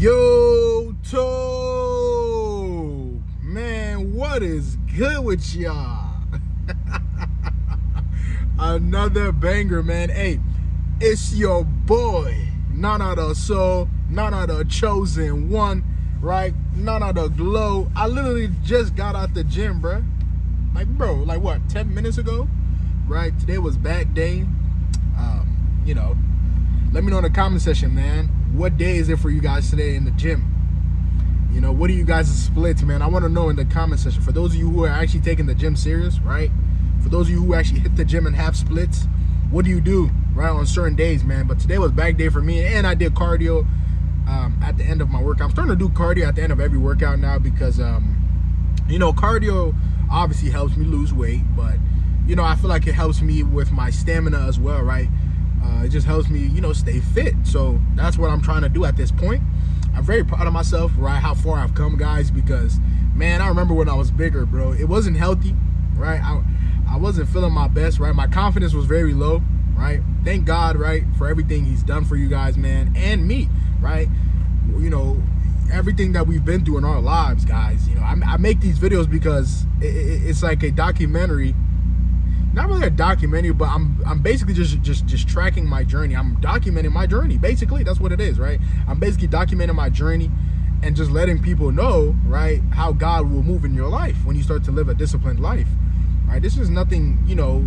Yo, to man, what is good with y'all? Another banger, man. Hey, it's your boy, Nana the Soul, Nana the Chosen One, right? Nana the Glow. I literally just got out the gym, bro. Like, bro, like what, 10 minutes ago? Right? Today was back day. Um, you know, let me know in the comment section, man what day is it for you guys today in the gym? You know, what are you guys' splits, man? I want to know in the comment section. For those of you who are actually taking the gym serious, right? For those of you who actually hit the gym and have splits, what do you do, right, on certain days, man? But today was back day for me, and I did cardio um, at the end of my workout. I'm starting to do cardio at the end of every workout now because, um, you know, cardio obviously helps me lose weight, but, you know, I feel like it helps me with my stamina as well, right? Uh, it just helps me, you know, stay fit. So that's what I'm trying to do at this point. I'm very proud of myself, right? How far I've come, guys, because man, I remember when I was bigger, bro. It wasn't healthy, right? I, I wasn't feeling my best, right? My confidence was very low, right? Thank God, right, for everything He's done for you guys, man, and me, right? You know, everything that we've been through in our lives, guys. You know, I, I make these videos because it, it, it's like a documentary not really a documentary, but I'm I'm basically just just just tracking my journey. I'm documenting my journey. Basically, that's what it is, right? I'm basically documenting my journey and just letting people know, right, how God will move in your life when you start to live a disciplined life. Right? This is nothing, you know,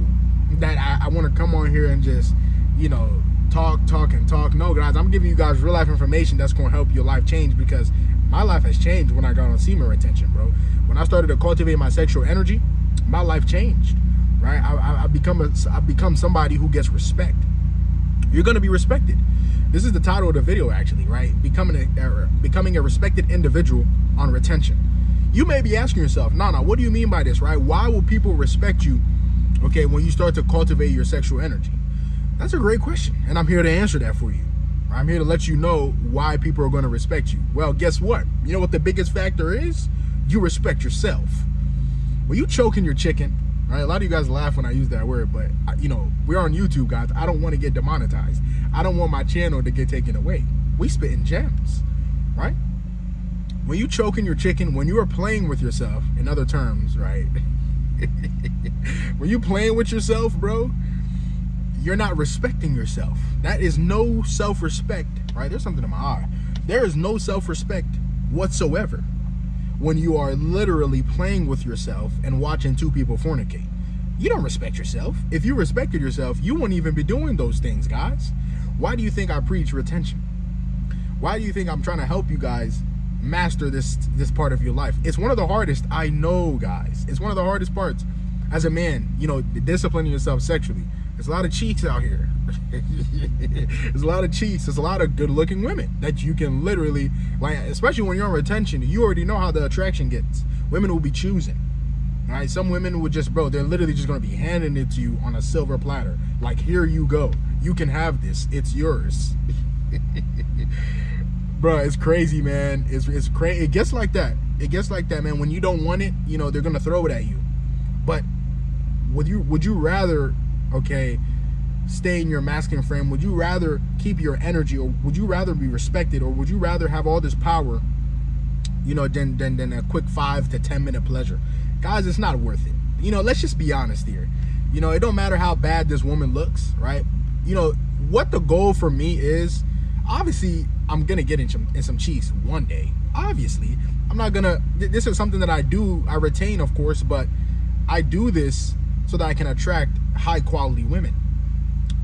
that I, I want to come on here and just, you know, talk, talk, and talk. No, guys, I'm giving you guys real life information that's going to help your life change because my life has changed when I got on semen retention, bro. When I started to cultivate my sexual energy, my life changed right? I, I, become a, I become somebody who gets respect. You're gonna be respected. This is the title of the video, actually, right? Becoming a, becoming a respected individual on retention. You may be asking yourself, Nana, what do you mean by this, right? Why will people respect you, okay, when you start to cultivate your sexual energy? That's a great question, and I'm here to answer that for you. I'm here to let you know why people are going to respect you. Well, guess what? You know what the biggest factor is? You respect yourself. When you choking your chicken, Right? A lot of you guys laugh when I use that word, but you know, we're on YouTube, guys. I don't want to get demonetized. I don't want my channel to get taken away. We spitting gems, right? When you choking your chicken, when you are playing with yourself, in other terms, right? when you playing with yourself, bro, you're not respecting yourself. That is no self-respect, right? There's something in my eye. There is no self-respect whatsoever when you are literally playing with yourself and watching two people fornicate. You don't respect yourself. If you respected yourself, you wouldn't even be doing those things, guys. Why do you think I preach retention? Why do you think I'm trying to help you guys master this this part of your life? It's one of the hardest, I know, guys. It's one of the hardest parts as a man, you know, disciplining yourself sexually. There's a lot of cheats out here. There's a lot of cheats. There's a lot of good-looking women that you can literally, like, especially when you're on retention, you already know how the attraction gets. Women will be choosing. All right, some women would just, bro, they're literally just gonna be handing it to you on a silver platter. Like, here you go. You can have this. It's yours. bro, it's crazy, man. It's it's crazy. It gets like that. It gets like that, man. When you don't want it, you know they're gonna throw it at you. But would you would you rather okay, stay in your masculine frame? Would you rather keep your energy or would you rather be respected or would you rather have all this power, you know, than, than, than a quick five to 10 minute pleasure? Guys, it's not worth it. You know, let's just be honest here. You know, it don't matter how bad this woman looks, right? You know, what the goal for me is, obviously, I'm to get in some, in some cheeks one day. Obviously, I'm not to, this is something that I do, I retain, of course, but I do this so that I can attract high quality women.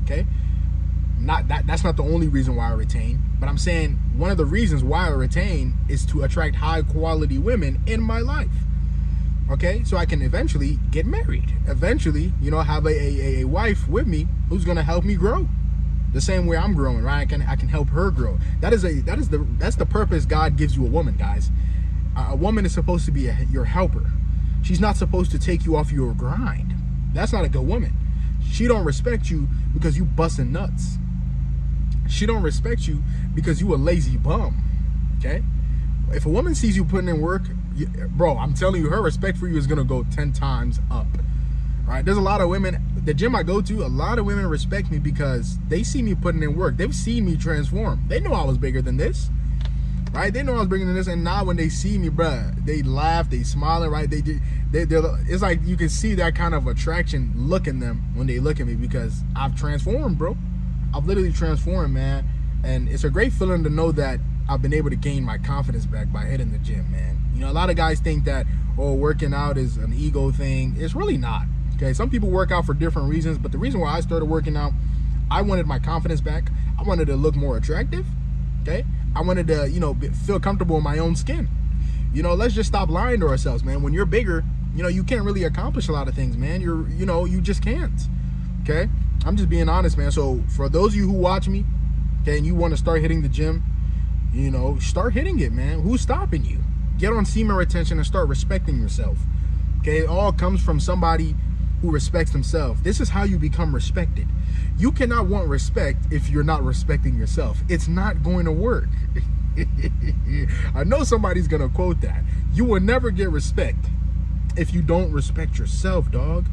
Okay? Not that that's not the only reason why I retain, but I'm saying one of the reasons why I retain is to attract high quality women in my life. Okay? So I can eventually get married. Eventually, you know, have a, a, a wife with me who's gonna help me grow. The same way I'm growing, right? I can I can help her grow. That is a that is the that's the purpose God gives you a woman, guys. A, a woman is supposed to be a, your helper. She's not supposed to take you off your grind. That's not a good woman. She don't respect you because you busting nuts. She don't respect you because you a lazy bum. Okay? If a woman sees you putting in work, bro, I'm telling you, her respect for you is gonna go 10 times up. Right? There's a lot of women, the gym I go to, a lot of women respect me because they see me putting in work. They've seen me transform. They know I was bigger than this. Right? They know I was bringing this, and now when they see me, bruh, they laugh, they smiling, right? They they they it's like you can see that kind of attraction look in them when they look at me because I've transformed, bro. I've literally transformed, man, and it's a great feeling to know that I've been able to gain my confidence back by hitting the gym, man. You know, a lot of guys think that oh, working out is an ego thing. It's really not. Okay, some people work out for different reasons, but the reason why I started working out, I wanted my confidence back. I wanted to look more attractive. Okay, I wanted to, you know, feel comfortable in my own skin. You know, let's just stop lying to ourselves, man. When you're bigger, you know, you can't really accomplish a lot of things, man. You're, you know, you just can't. Okay, I'm just being honest, man. So for those of you who watch me, okay, and you want to start hitting the gym, you know, start hitting it, man. Who's stopping you? Get on semen retention and start respecting yourself. Okay, it all comes from somebody who respects himself. This is how you become respected. You cannot want respect if you're not respecting yourself. It's not going to work. I know somebody's going to quote that. You will never get respect if you don't respect yourself, dog.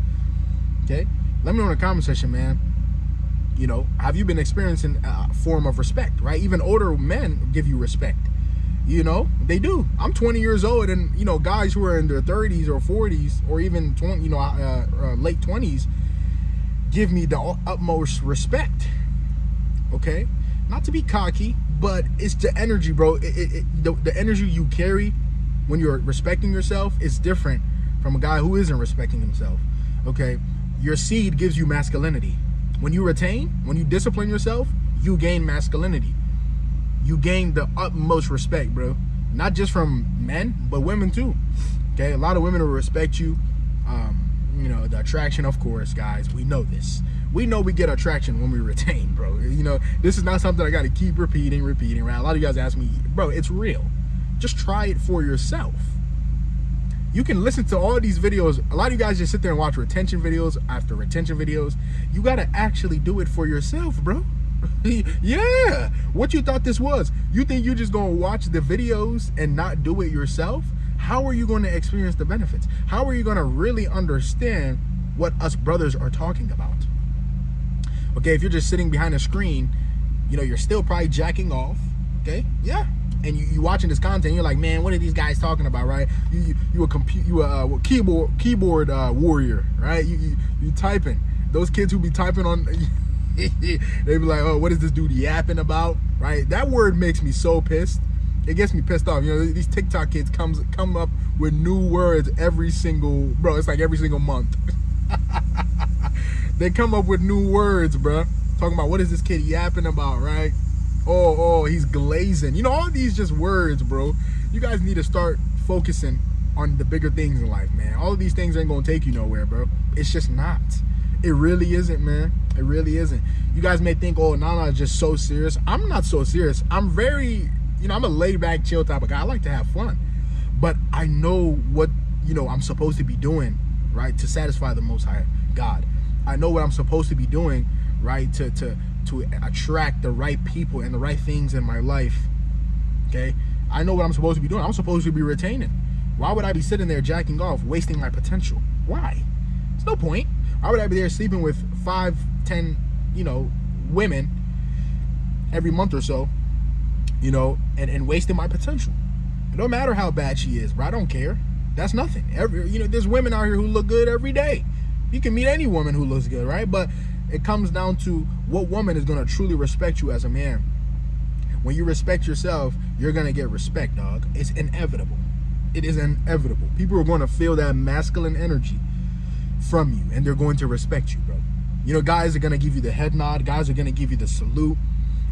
Okay? Let me know in the comment section, man. You know, have you been experiencing a form of respect, right? Even older men give you respect. You know, they do. I'm 20 years old, and you know, guys who are in their 30s or 40s or even 20, you know, uh, uh, late 20s give me the utmost respect. Okay, not to be cocky, but it's the energy, bro. It, it, it, the, the energy you carry when you're respecting yourself is different from a guy who isn't respecting himself. Okay, your seed gives you masculinity. When you retain, when you discipline yourself, you gain masculinity you gain the utmost respect, bro. Not just from men, but women too. Okay, a lot of women will respect you. Um, you know, the attraction, of course, guys. We know this. We know we get attraction when we retain, bro. You know, this is not something I got to keep repeating, repeating, right? A lot of you guys ask me, bro, it's real. Just try it for yourself. You can listen to all these videos. A lot of you guys just sit there and watch retention videos after retention videos. You got to actually do it for yourself, bro. yeah. What you thought this was? You think you're just going to watch the videos and not do it yourself? How are you going to experience the benefits? How are you going to really understand what us brothers are talking about? Okay, if you're just sitting behind a screen, you know, you're still probably jacking off. Okay? Yeah. And you, you watching this content, you're like, man, what are these guys talking about, right? You you, you a compute you a uh, keyboard keyboard uh, warrior, right? You, you you typing. Those kids who be typing on they be like, oh, what is this dude yapping about? Right? That word makes me so pissed. It gets me pissed off. You know, these TikTok kids comes come up with new words every single bro. It's like every single month. they come up with new words, bro. Talking about what is this kid yapping about, right? Oh, oh, he's glazing. You know, all these just words, bro. You guys need to start focusing on the bigger things in life, man. All of these things ain't gonna take you nowhere, bro. It's just not. It really isn't, man. It really isn't. You guys may think, oh, Nana is just so serious. I'm not so serious. I'm very, you know, I'm a laid back, chill type of guy. I like to have fun. But I know what, you know, I'm supposed to be doing, right, to satisfy the Most High God. I know what I'm supposed to be doing, right, to, to, to attract the right people and the right things in my life. Okay? I know what I'm supposed to be doing. I'm supposed to be retaining. Why would I be sitting there jacking off, wasting my potential? Why? There's no point. I would be there sleeping with five, ten, you know, women every month or so, you know, and, and wasting my potential. It don't matter how bad she is, bro. I don't care. That's nothing. Every you know, there's women out here who look good every day. You can meet any woman who looks good, right? But it comes down to what woman is gonna truly respect you as a man. When you respect yourself, you're gonna get respect, dog. It's inevitable. It is inevitable. People are gonna feel that masculine energy from you and they're going to respect you, bro. You know, guys are going to give you the head nod, guys are going to give you the salute,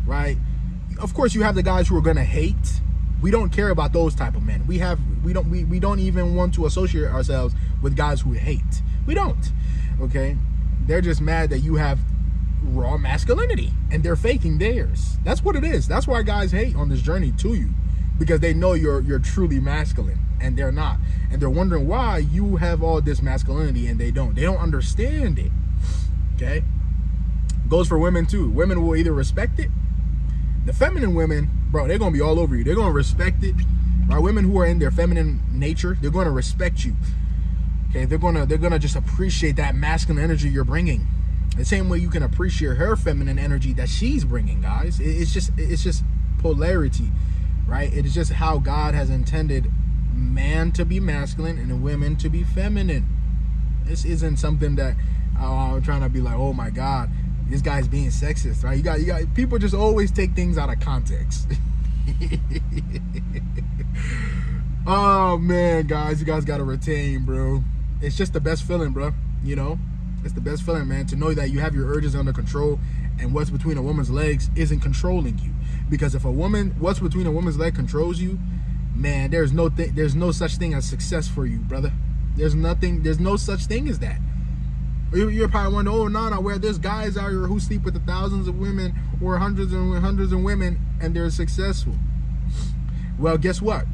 right? Of course, you have the guys who are going to hate. We don't care about those type of men. We have we don't we, we don't even want to associate ourselves with guys who hate. We don't. Okay? They're just mad that you have raw masculinity and they're faking theirs. That's what it is. That's why guys hate on this journey to you because they know you're you're truly masculine and they're not. And they're wondering why you have all this masculinity and they don't. They don't understand it. Okay? Goes for women too. Women will either respect it. The feminine women, bro, they're gonna be all over you. They're gonna respect it. Right? Women who are in their feminine nature, they're gonna respect you. Okay, they're gonna they're gonna just appreciate that masculine energy you're bringing. The same way you can appreciate her feminine energy that she's bringing, guys. It's just it's just polarity right? It is just how God has intended man to be masculine and women to be feminine. This isn't something that uh, I'm trying to be like, oh my God, this guy's being sexist, right? You got, you got people just always take things out of context. oh man, guys, you guys gotta retain, bro. It's just the best feeling, bro. You know, it's the best feeling, man, to know that you have your urges under control and what's between a woman's legs isn't controlling you. Because if a woman, what's between a woman's leg controls you, man, there's no th- there's no such thing as success for you, brother. There's nothing, there's no such thing as that. You're probably wondering, oh no, no, where there's guys out here who sleep with the thousands of women or hundreds and hundreds of women and they're successful. Well, guess what?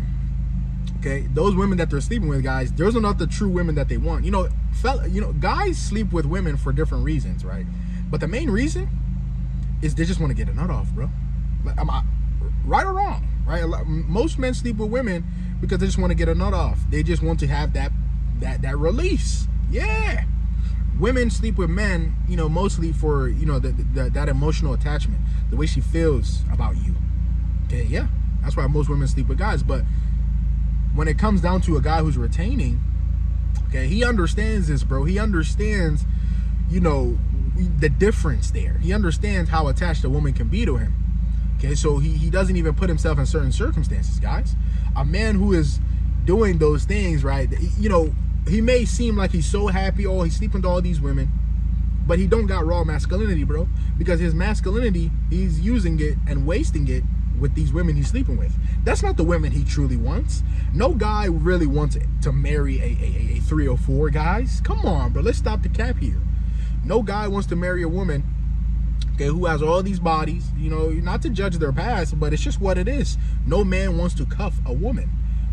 Okay, those women that they're sleeping with, guys, those are not the true women that they want. You know, fella, you know, guys sleep with women for different reasons, right? But the main reason is they just want to get a nut off, bro. Am I right or wrong? Right? Most men sleep with women because they just want to get a nut off. They just want to have that that that release. Yeah. Women sleep with men, you know, mostly for you know the, the, that emotional attachment, the way she feels about you. Okay, yeah, that's why most women sleep with guys. But when it comes down to a guy who's retaining, okay, he understands this, bro. He understands, you know, the difference there. He understands how attached a woman can be to him. Okay, so he, he doesn't even put himself in certain circumstances, guys. A man who is doing those things, right? You know, he may seem like he's so happy, oh, he's sleeping with all these women, but he don't got raw masculinity, bro. Because his masculinity, he's using it and wasting it with these women he's sleeping with. That's not the women he truly wants. No guy really wants to marry a, a, a 304, guys. Come on, bro. Let's stop the cap here. No guy wants to marry a woman okay, who has all these bodies, you know, not to judge their past, but it's just what it is. No man wants to cuff a woman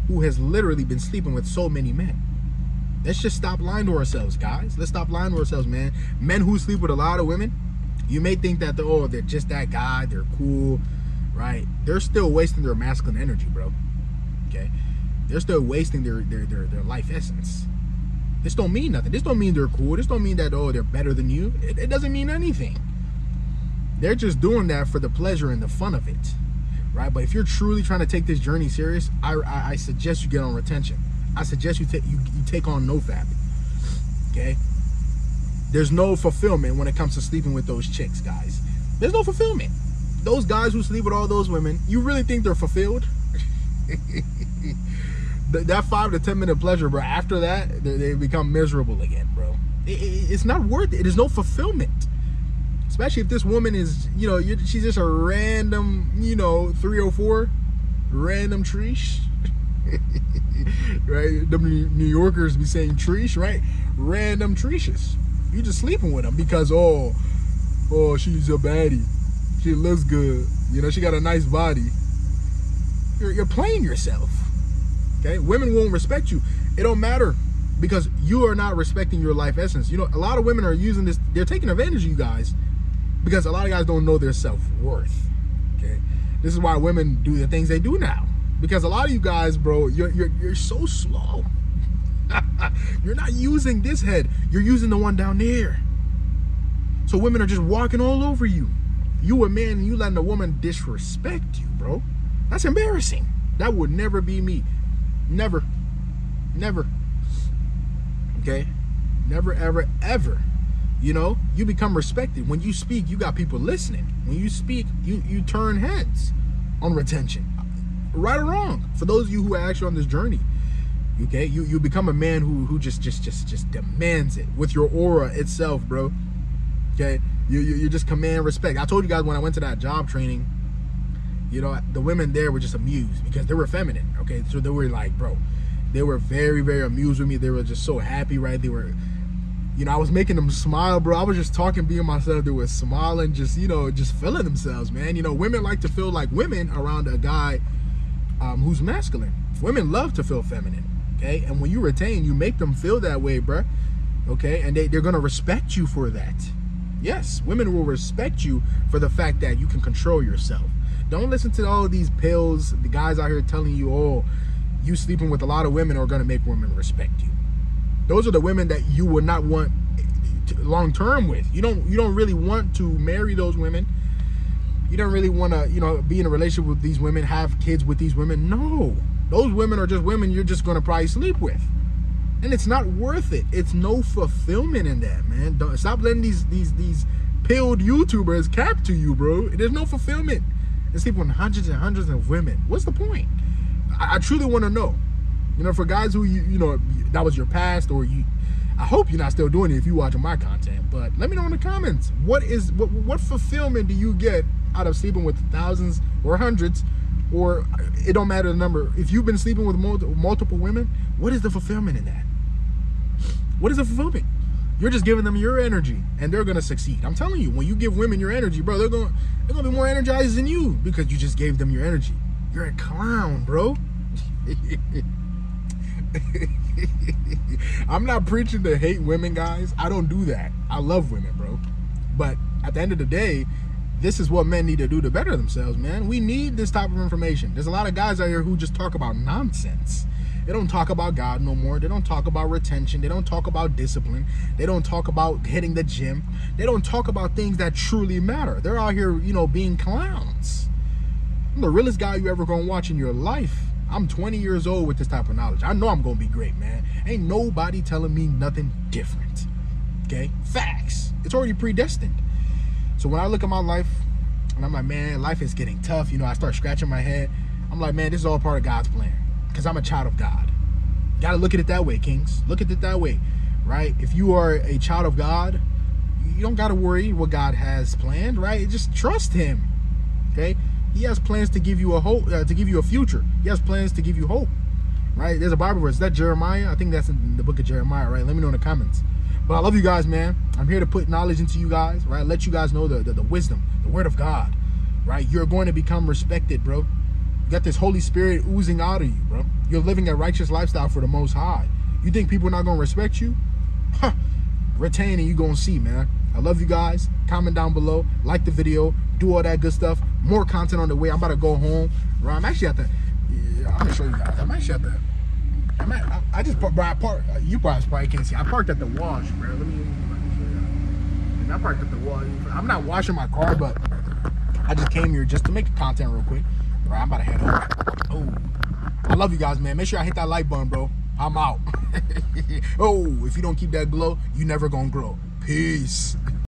who has literally been sleeping with so many men. Let's just stop lying to ourselves, guys. Let's stop lying to ourselves, man. Men who sleep with a lot of women, you may think that they're, oh, they're just that guy, they're cool, right? They're still wasting their masculine energy, bro. Okay? They're still wasting their their their, their life essence. This don't mean nothing. This don't mean they're cool. This don't mean that oh they're better than you. It, it doesn't mean anything. They're just doing that for the pleasure and the fun of it, right? But if you're truly trying to take this journey serious, I I, I suggest you get on retention. I suggest you take you, you take on NoFap. Okay. There's no fulfillment when it comes to sleeping with those chicks, guys. There's no fulfillment. Those guys who sleep with all those women, you really think they're fulfilled? that five to ten minute pleasure, bro. After that, they become miserable again, bro. It's not worth it. There's no fulfillment. Especially if this woman is, you know, she's just a random, you know, 304, random treesh. right? The New Yorkers be saying treesh, right? Random treeshes. You just sleeping with them because, oh, oh, she's a baddie. She looks good. You know, she got a nice body. You're, you're playing yourself. Okay? Women won't respect you. It don't matter because you are not respecting your life essence. You know, a lot of women are using this, they're taking advantage of you guys because a lot of guys don't know their self-worth. Okay? This is why women do the things they do now. Because a lot of you guys, bro, you're you're, you're so slow. you're not using this head. You're using the one down there. So women are just walking all over you. You a man and you letting a woman disrespect you, bro. That's embarrassing. That would never be me. Never. Never. Okay? Never, ever, ever. You know, you become respected. When you speak, you got people listening. When you speak, you, you turn heads on retention. Right or wrong. For those of you who are actually on this journey. Okay, you, you become a man who who just just just just demands it with your aura itself, bro. Okay, you, you you just command respect. I told you guys when I went to that job training, you know, the women there were just amused because they were feminine. Okay, so they were like, bro, they were very, very amused with me. They were just so happy, right? They were, you know, I was making them smile, bro. I was just talking, being myself. They were smiling, just, you know, just feeling themselves, man. You know, women like to feel like women around a guy um, who's masculine. Women love to feel feminine, okay? And when you retain, you make them feel that way, bro. Okay, and they, they're gonna respect you for that. Yes, women will respect you for the fact that you can control yourself. Don't listen to all these pills, the guys out here telling you, oh, you sleeping with a lot of women are going to make women respect you. Those are the women that you would not want long term with. You don't you don't really want to marry those women you don't really want to, you know, be in a relationship with these women, have kids with these women. No, those women are just women you're just gonna probably sleep with, and it's not worth it. It's no fulfillment in that, man. Don't stop letting these these these pilled YouTubers cap to you, bro. There's no fulfillment. There's people in hundreds and hundreds of women. What's the point? I, I truly want to know. You know, for guys who you you know that was your past, or you, I hope you're not still doing it if you're watching my content. But let me know in the comments. What is what what fulfillment do you get out of sleeping with thousands or hundreds or it don't matter the number. If you've been sleeping with multiple women, what is the fulfillment in that? What is the fulfillment? You're just giving them your energy, and they're gonna succeed. I'm telling you, when you give women your energy, bro, they're gonna they're gonna be more energized than you because you just gave them your energy. You're a clown, bro. I'm not preaching to hate women, guys. I don't do that. I love women, bro. But at the end of the day, this is what men need to do to better themselves, man. We need this type of information. There's a lot of guys out here who just talk about nonsense. They don't talk about God no more. They don't talk about retention. They don't talk about discipline. They don't talk about hitting the gym. They don't talk about things that truly matter. They're out here, you know, being clowns. I'm the realest guy you ever gonna watch in your life. I'm 20 years old with this type of knowledge. I know I'm gonna be great, man. Ain't nobody telling me nothing different. Okay? Facts. It's already predestined. So when I look at my life and I'm like, man, life is getting tough, you know, I start scratching my head. I'm like, man, this is all part of God's plan because I'm a child of God. You got to look at it that way, Kings. Look at it that way, right? If you are a child of God, you don't got to worry what God has planned, right? Just trust Him, okay? He has plans to give you a hope, uh, to give you a future. He has plans to give you hope, right? There's a Bible verse. Is that Jeremiah? I think that's in the book of Jeremiah, right? Let me know in the comments. But I love you guys, man. I'm here to put knowledge into you guys, right? Let you guys know the, the, the wisdom, the word of God, right? You're going to become respected, bro. You got this Holy Spirit oozing out of you, bro. You're living a righteous lifestyle for the Most High. You think people are not going to respect you? Huh. Retain and you going to see, man. I love you guys. Comment down below. Like the video. Do all that good stuff. More content on the way. I'm about to go home. Right? I'm actually at the... Yeah, I'm going to show you guys. I'm actually at the... I'm at, I, I just, bro, I park. Uh, you guys probably can't see. I parked at the wash, bro. Let me, you. I parked at the wash. I'm not washing my car, but I just came here just to make content real quick. Right, I'm about to head home. Oh, I love you guys, man. Make sure I hit that like button, bro. I'm out. oh, if you don't keep that glow, you never gonna grow. Peace.